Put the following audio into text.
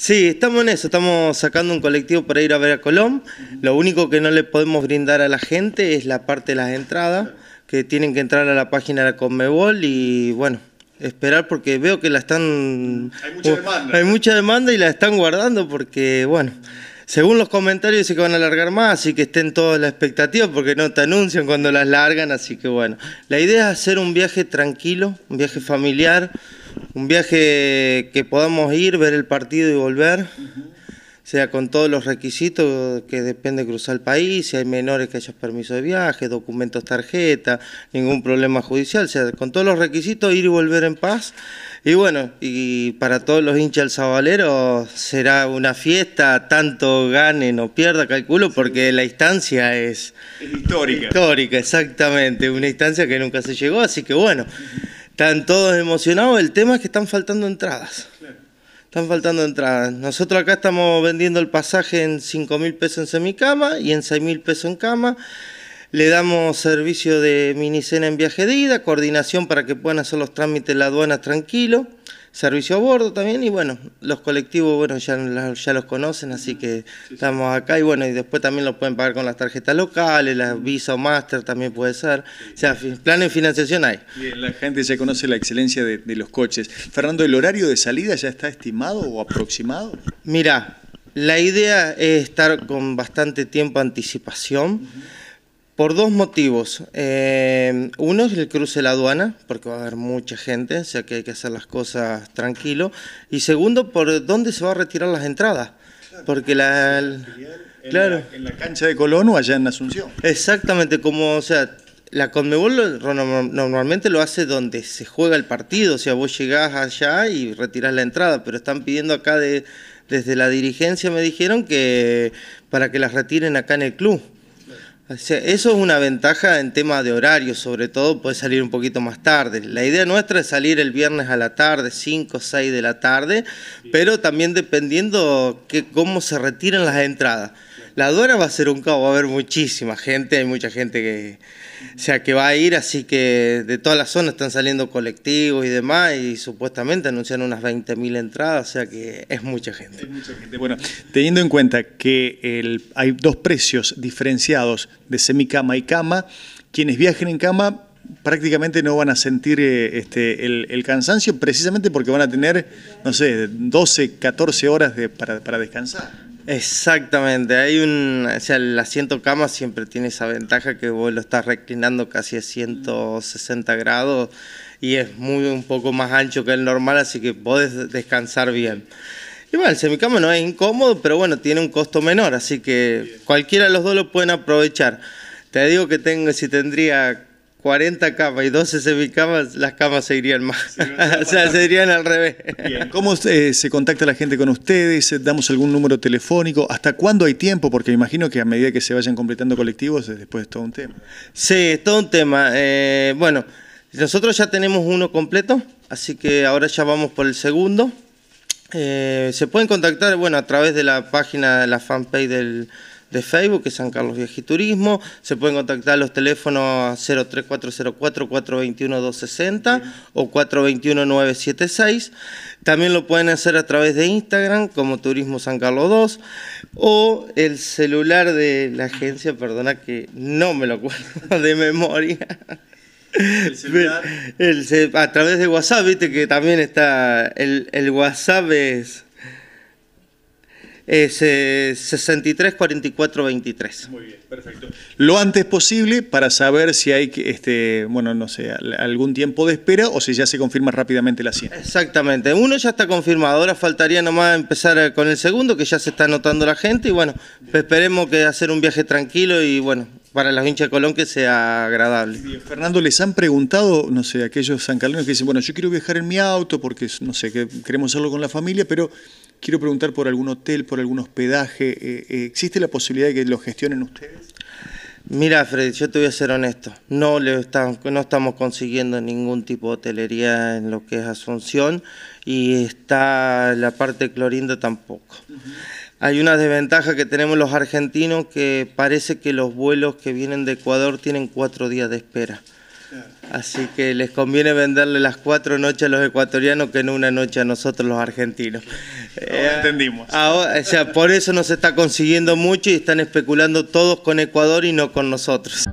Sí, estamos en eso, estamos sacando un colectivo para ir a ver a Colón. Lo único que no le podemos brindar a la gente es la parte de las entradas, que tienen que entrar a la página de la Conmebol y bueno, esperar porque veo que la están... Hay mucha demanda. Hay mucha demanda y la están guardando porque, bueno, según los comentarios dice que van a alargar más, así que estén todos la expectativa porque no te anuncian cuando las largan, así que bueno. La idea es hacer un viaje tranquilo, un viaje familiar, un viaje que podamos ir, ver el partido y volver, sea con todos los requisitos que depende de cruzar el país, si hay menores que haya permiso de viaje, documentos, tarjeta, ningún problema judicial, o sea, con todos los requisitos ir y volver en paz. Y bueno, y para todos los hinchas del Sabalero será una fiesta, tanto ganen o pierda, calculo, porque la instancia es... Es histórica. Histórica, exactamente, una instancia que nunca se llegó, así que bueno, están todos emocionados, el tema es que están faltando entradas. Están faltando entradas. Nosotros acá estamos vendiendo el pasaje en 5 mil pesos en semicama y en 6 mil pesos en cama. Le damos servicio de minicena en viaje de ida, coordinación para que puedan hacer los trámites en la aduana tranquilo, servicio a bordo también y bueno, los colectivos bueno ya, ya los conocen, así que estamos acá y bueno, y después también lo pueden pagar con las tarjetas locales, la Visa o Master también puede ser. O sea, plan de financiación hay. Bien, la gente ya conoce la excelencia de, de los coches. Fernando, ¿el horario de salida ya está estimado o aproximado? Mira, la idea es estar con bastante tiempo anticipación. Por dos motivos. Eh, uno es el cruce de la aduana, porque va a haber mucha gente, o sea que hay que hacer las cosas tranquilo. Y segundo, por dónde se va a retirar las entradas. Porque la... el- ¿En, claro, la, en la cancha de Colón o allá en Asunción? exactamente como, o sea, la Conmebol normalmente lo hace donde se juega el partido, o sea, vos llegás allá y retirás la entrada, pero están pidiendo acá de, desde la dirigencia, me dijeron que para que las retiren acá en el club. O sea, eso es una ventaja en tema de horario, sobre todo puede salir un poquito más tarde. La idea nuestra es salir el viernes a la tarde, 5 o 6 de la tarde, pero también dependiendo que, cómo se retiran las entradas. La aduana va a ser un caos, va a haber muchísima gente, hay mucha gente que, sea, que va a ir, así que de toda la zona están saliendo colectivos y demás, y supuestamente anuncian unas 20.000 entradas, o sea que es mucha gente. Mucha gente. Bueno, teniendo en cuenta que el- hay dos precios diferenciados de semicama y cama, quienes viajen en cama prácticamente no van a sentir eh, este, el, cansancio precisamente porque van a tener, no sé, 12, 14 horas para, para descansar. Exactamente, hay un, o sea, el asiento cama siempre tiene esa ventaja que vos lo estás reclinando casi a 160 grados y es muy un poco más ancho que el normal, así que podés descansar bien. Y bueno, el semicama no es incómodo, pero bueno, tiene un costo menor, así que cualquiera de los dos lo pueden aprovechar. Te digo que tengo, si tendría 40 camas y 12 semicamas, las camas se irían más. o sea, se irían al revés. Bien, ¿Cómo eh, se contacta la gente con ustedes? ¿Damos algún número telefónico? ¿Hasta cuándo hay tiempo? Porque imagino que a medida que se vayan completando colectivos, eh, después es todo un tema. Sí, es todo un tema. Eh, bueno, nosotros ya tenemos uno completo, así que ahora ya vamos por el segundo. Eh, se pueden contactar, bueno, a través de la página, de la fanpage del, de Facebook, que es San Carlos Viajiturismo. Se pueden contactar a los teléfonos 03404-421-260 o 421-976. También lo pueden hacer a través de Instagram, como Turismo San Carlos 2, o el celular de la agencia, perdona que no me lo acuerdo de memoria. El celular. El ce- a través de WhatsApp, viste que también está, el, el WhatsApp es, es eh, 63 44 23. Muy bien, perfecto. Lo antes posible para saber si hay este, bueno, no sé, al- algún tiempo de espera o si ya se confirma rápidamente la 100. Exactamente, uno ya está confirmado, ahora faltaría nomás empezar eh, con el segundo, que ya se está anotando la gente, y bueno, esperemos que hacer un viaje tranquilo y bueno, para los hinchas de Colón que sea agradable. Bien, Fernando, ¿les han preguntado, no sé, aquellos sancarleños que dicen, bueno, yo quiero viajar en mi auto porque, no sé, que queremos hacerlo con la familia, pero quiero preguntar por algún hotel, por algún hospedaje? eh, eh, ¿Existe la posibilidad de que lo gestionen ustedes? Mira, Fred, yo te voy a ser honesto. No, le estamos, no estamos consiguiendo ningún tipo de hotelería en lo que es Asunción y está la parte de Clorinda tampoco. Hay una desventaja que tenemos los argentinos que parece que los vuelos que vienen de Ecuador tienen cuatro días de espera. Así que les conviene venderle las cuatro noches a los ecuatorianos que no una noche a nosotros los argentinos. Eh, entendimos. o sea, por eso no se está consiguiendo mucho y están especulando todos con Ecuador y no con nosotros.